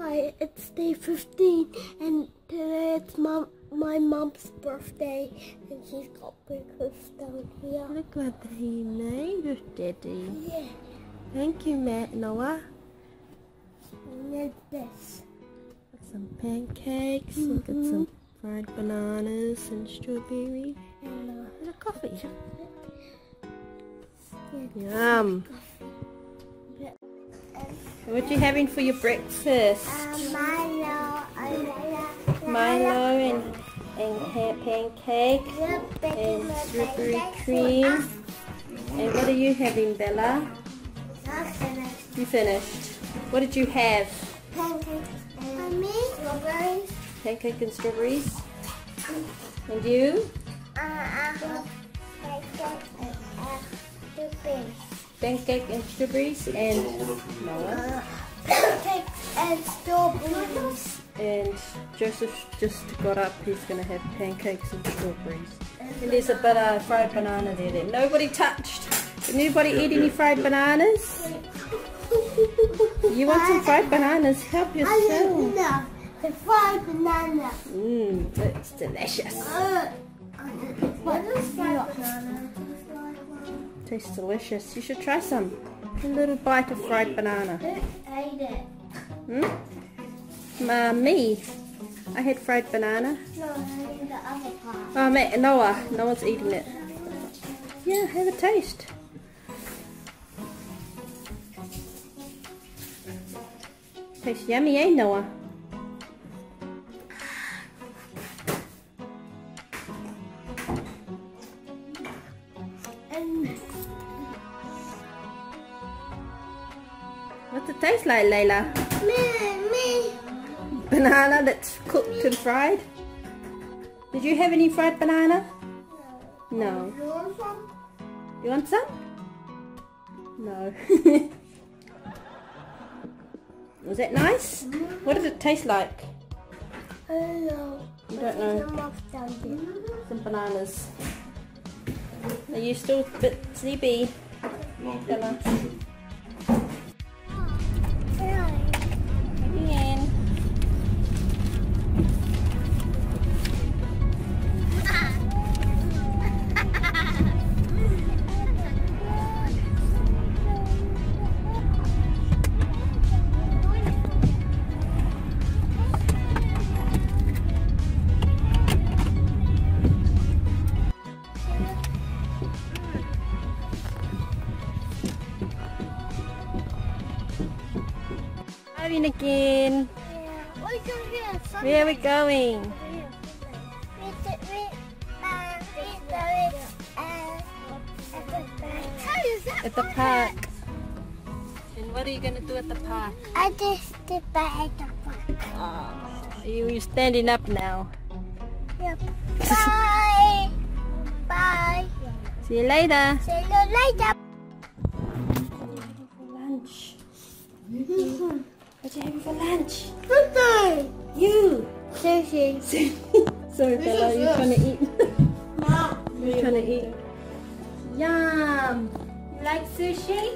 Hi, it's day 15 and today it's mom, my mom's birthday and she's got breakfast down here. Look what he made with Daddy. Yeah, Thank you, Matt Noah. and then this. Some pancakes, and got some fried bananas and strawberry And, uh, and a coffee. yeah, Yum. And, What you having for your breakfast? uh, Milo, uh, Milo and and pancake and strawberry cream. And what are you having, Bella? You finished. What did you have? Pancakes and strawberries. Pancake and strawberries. And you? Uh, uh, pancakes and uh, strawberries. Pancake and strawberries and Noah. Pancakes and strawberries. And Joseph just got up. He's going to have pancakes and strawberries. And there's a bit of fried banana there that nobody touched. Did anybody eat any fried bananas? You want some fried bananas? Help yourself. No, the fried banana. Mmm, it's delicious. Uh, what is fried banana? Tastes delicious. You should try some. A little bite of fried banana. Who ate it? Hmm? Uh, me. I had fried banana. No, I ate the other part. Oh, Matt, Noah. No one's eating it. Yeah, have a taste. Tastes yummy, eh, Noah? What's it taste like, Layla? me, me. Banana that's cooked and fried? Did you have any fried banana? No. You want some? You want some? No. Was that nice? Mm-hmm. What does it taste like? I don't know. You don't know. Some of down here. Mm-hmm. Some bananas. Are you still a bit sleepy? Bella? Driving again. Where are we going? At the park. And what are you going to do at the park? I just did by the park. Oh, you, you're standing up now. Yep. Bye. Bye. See you later. See you later. For lunch. What you having for lunch? Bye. You. Sushi. Sorry, Bella, you're trying to eat. Mom. You're trying to eat. Yum. You like sushi?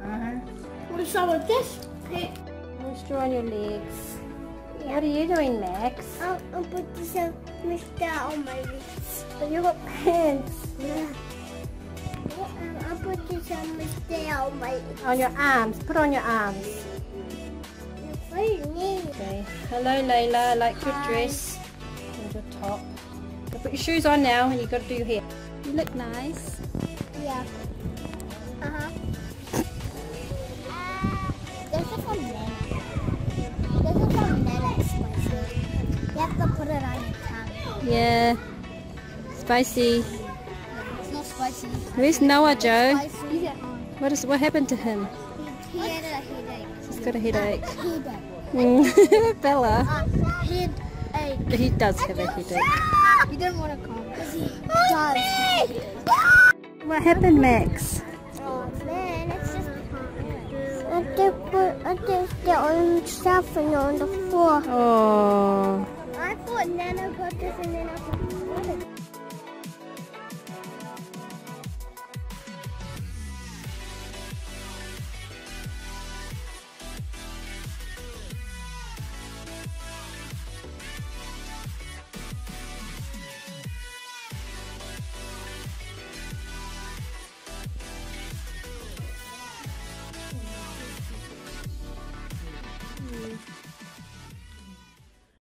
Uh-huh. What's up with this? Hey. Straw on your legs. What are you doing, Max? I'll, I'll put this uh, on my lips. But you got pants Yeah. I'll put this on my lips. on your arms. Put on your arms. Okay. Hello, Layla. I like your dress and your top. So put your shoes on now, and you got to do your hair. You look nice. Yeah. Uh-huh. Uh, this is from Nana. This is from Nana spicy. You have to put it on your tongue. Yeah. Spicy. It's not spicy. Where's Noah, Joe? What is what happened to him? He had a headache. He's got a headache. Headache. Mm. Bella. Uh, headache. He does have a headache. He didn't want to come. He does. What happened, Max? Oh man, it's just. I did put I did the orange stuffing on the floor. Oh. I thought Nana put this and then I put it.